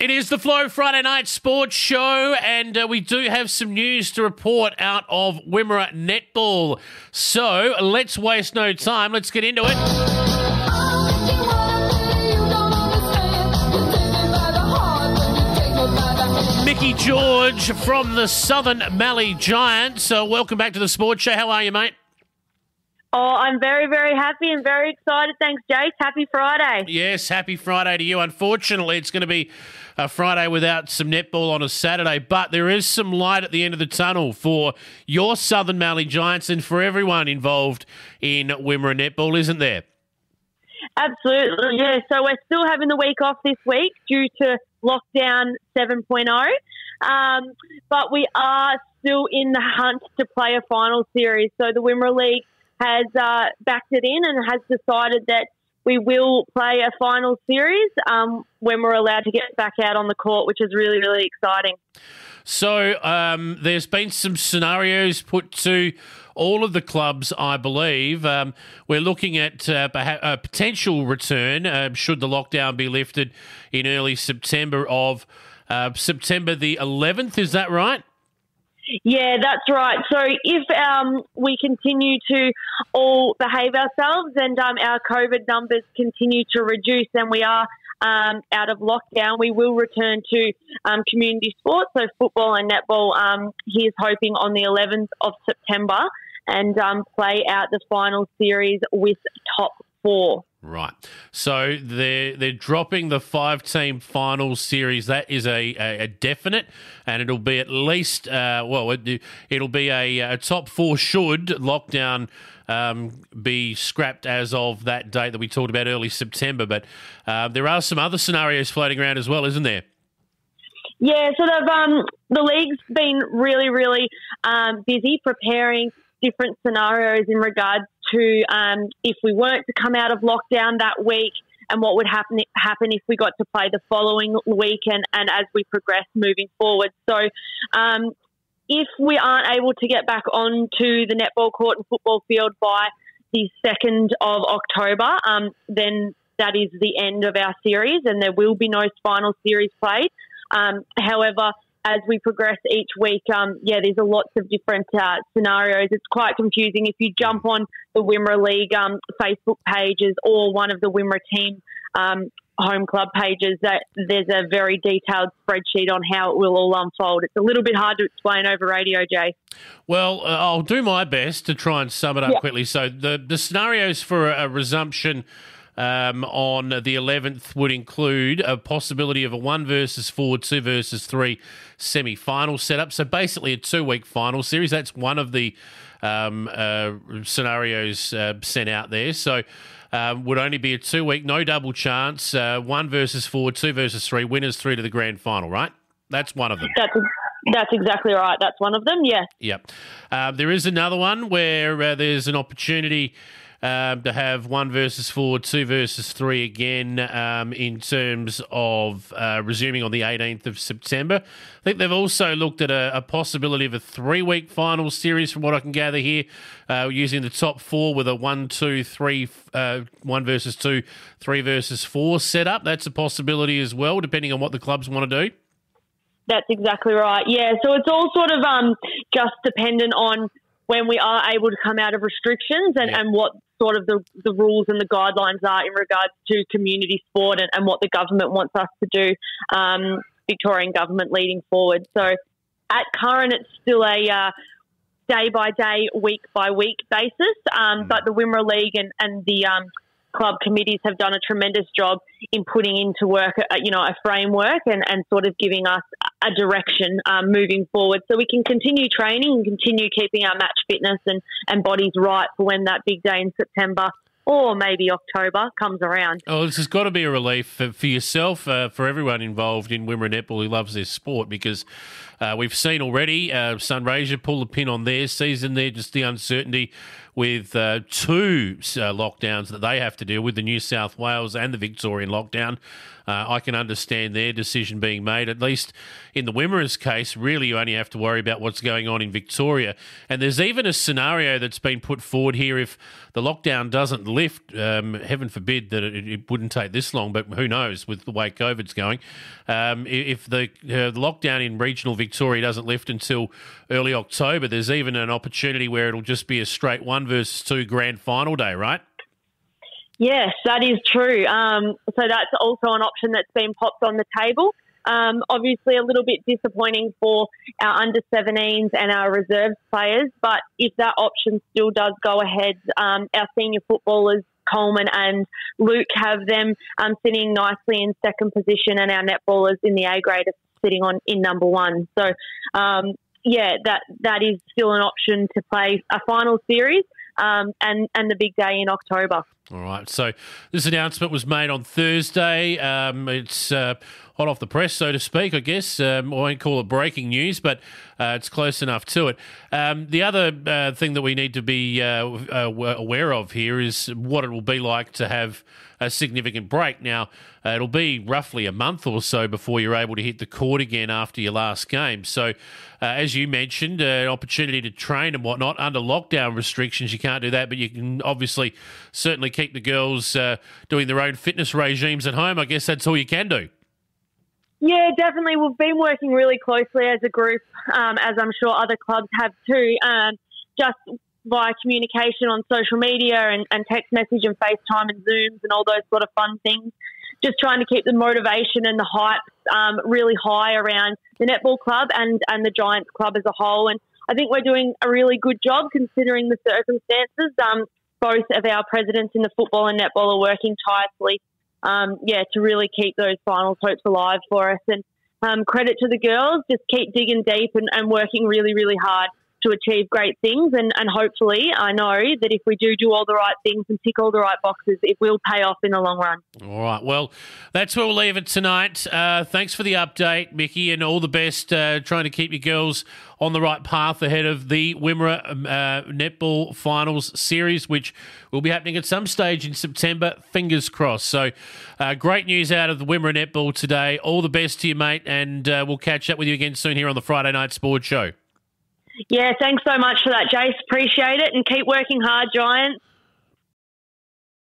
It is the Flow Friday Night Sports Show, and uh, we do have some news to report out of Wimmera Netball. So let's waste no time. Let's get into it. Mickey George from the Southern Mallee Giants. So welcome back to the Sports Show. How are you, mate? Oh, I'm very, very happy and very excited. Thanks, Jake. Happy Friday. Yes, happy Friday to you. Unfortunately, it's going to be a Friday without some netball on a Saturday, but there is some light at the end of the tunnel for your Southern Mallee Giants and for everyone involved in Wimmera Netball, isn't there? Absolutely, yeah. So we're still having the week off this week due to lockdown 7.0, um, but we are still in the hunt to play a final series. So the Wimmera League has uh, backed it in and has decided that we will play a final series um, when we're allowed to get back out on the court, which is really, really exciting. So um, there's been some scenarios put to all of the clubs, I believe. Um, we're looking at uh, a potential return uh, should the lockdown be lifted in early September of uh, September the 11th. Is that right? Yeah, that's right. So if um, we continue to all behave ourselves and um, our COVID numbers continue to reduce and we are um, out of lockdown, we will return to um, community sports, so football and netball. Um, he is hoping on the 11th of September and um, play out the final series with top four. Right. So they're they're dropping the five team final series. That is a, a, a definite, and it'll be at least uh, well, it, will be a, a, top four should lockdown um, be scrapped as of that date that we talked about early September. But uh, there are some other scenarios floating around as well, isn't there? Yeah, of. Um, the league's been really, really um, busy preparing different scenarios in regards to um, if we weren't to come out of lockdown that week and what would happen happen if we got to play the following week and, and as we progress moving forward. So um, if we aren't able to get back onto the netball court and football field by the 2nd of October, um, then that is the end of our series and there will be no final series played. Um, however, as we progress each week, um, yeah, there's a lots of different uh, scenarios. It's quite confusing. If you jump on the Wimmera League um, Facebook pages or one of the Wimmera team um, home club pages, that there's a very detailed spreadsheet on how it will all unfold. It's a little bit hard to explain over radio, Jay. Well, uh, I'll do my best to try and sum it up quickly. So the the scenarios for a, a resumption um, on the 11th would include a possibility of a one versus four, two versus three semi final setup. So basically, a two week final series. That's one of the um, uh, scenarios uh, sent out there. So. Um, would only be a two week, no double chance, uh, one versus four, two versus three, winners through to the grand final, right? That's one of them. That's, that's exactly right. That's one of them, yes. Yep. Uh, there is another one where uh, there's an opportunity um, to have one versus four, two versus three again um, in terms of uh, resuming on the 18th of September. I think they've also looked at a, a possibility of a three week final series, from what I can gather here, uh, using the top four with a one, two, three, uh, one versus two, three versus four setup. That's a possibility as well, depending on what the clubs want to do. That's exactly right. Yeah, so it's all sort of um, just dependent on when we are able to come out of restrictions and, yeah. and what sort of the, the rules and the guidelines are in regards to community sport and, and what the government wants us to do, um, Victorian government leading forward. So at current, it's still a uh, day by day, week by week basis, um, mm. but the Wimmera League and, and the um, club committees have done a tremendous job in putting into work, a, you know, a framework and, and sort of giving us a direction um, moving forward, so we can continue training and continue keeping our match fitness and, and bodies right for when that big day in September or maybe October comes around. Oh, this has got to be a relief for, for yourself, uh, for everyone involved in Wimmera Netball who loves this sport, because uh, we've seen already uh, Sunraysia pull the pin on their season there, just the uncertainty with uh, two uh, lockdowns that they have to deal with, the New South Wales and the Victorian lockdown. uh, I can understand their decision being made. At least in the Wimmera's case, really you only have to worry about what's going on in Victoria. And there's even a scenario that's been put forward here if the lockdown doesn't lift, um, heaven forbid that it, it, wouldn't take this long, but who knows with the way COVID's going. Um, if the, uh, the lockdown in regional Victoria doesn't lift until early October, there's even an opportunity where it'll just be a straight one versus two grand final day, right? Yes, that is true. Um, so that's also an option that's been popped on the table. Um, obviously, a little bit disappointing for our under 17s and our reserve players, but if that option still does go ahead, um, our senior footballers, Coleman and Luke, have them um, sitting nicely in second position, and our netballers in the A grade are sitting on in number one. So, um, yeah, that that is still an option to play a final series um, and and the big day in October. All right. So this announcement was made on Thursday. Um, it's uh, hot off the press, so to speak, I guess. Um, I won't call it breaking news, but uh, it's close enough to it. Um, the other uh, thing that we need to be uh, uh aware of here is what it will be like to have a significant break. Now, uh, it'll be roughly a month or so before you're able to hit the court again after your last game. So, uh, as you mentioned, an opportunity to train and whatnot under lockdown restrictions, you can't do that, but you can obviously certainly keep the girls doing their own fitness regimes at home. I guess that's all you can do. Yeah, definitely. We've been working really closely as a group, um, as I'm sure other clubs have too, um, just via communication on social media and, and text message and FaceTime and Zooms and all those sort of fun things. Just trying to keep the motivation and the hype um, really high around the netball club and, and the Giants club as a whole. And I think we're doing a really good job considering the circumstances. Um, both of our presidents in the football and netball are working tirelessly um, yeah, to really keep those finals hopes alive for us. And um, credit to the girls, just keep digging deep and, and working really, really hard to achieve great things. And, and hopefully, I know that if we do do all the right things and tick all the right boxes, it will pay off in the long run. All right. Well, that's where we'll leave it tonight. Uh, thanks for the update, Mickey, and all the best uh, trying to keep your girls on the right path ahead of the Wimmera um, uh, Netball Finals Series, which will be happening at some stage in September. Fingers crossed. So, uh, great news out of the Wimmera Netball today. All the best to you, mate, and uh, we'll catch up with you again soon here on the Friday Night Sports Show. Yeah, thanks so much for that, Jace. Appreciate it and keep working hard, Giants.